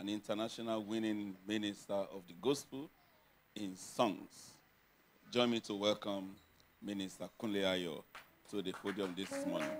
an international winning minister of the gospel in songs. Join me to welcome Minister Kunle Ayo to the podium this morning.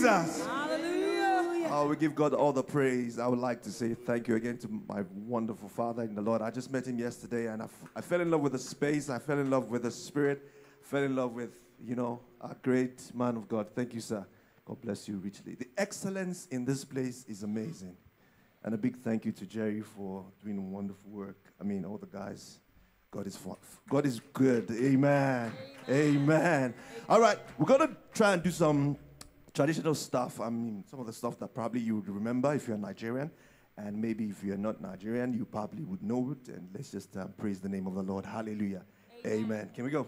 Jesus. Hallelujah. Oh, we give God all the praise. I would like to say thank you again to my wonderful father in the Lord. I just met him yesterday and I, f- I fell in love with the space. I fell in love with the spirit. Fell in love with, you know, a great man of God. Thank you, sir. God bless you richly. The excellence in this place is amazing. And a big thank you to Jerry for doing wonderful work. I mean, all the guys. God is fun. God is good. Amen. Amen. All right, we're gonna try and do some traditional stuff. I mean, some of the stuff that probably you would remember if you're Nigerian, and maybe if you're not Nigerian, you probably would know it. And let's just uh, praise the name of the Lord. Hallelujah. Amen. Can we go?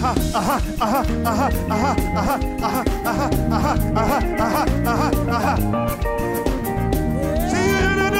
aha, aha, aha, aha, aha, aha, aha, aha, aha, aha, aha, aha. See you in the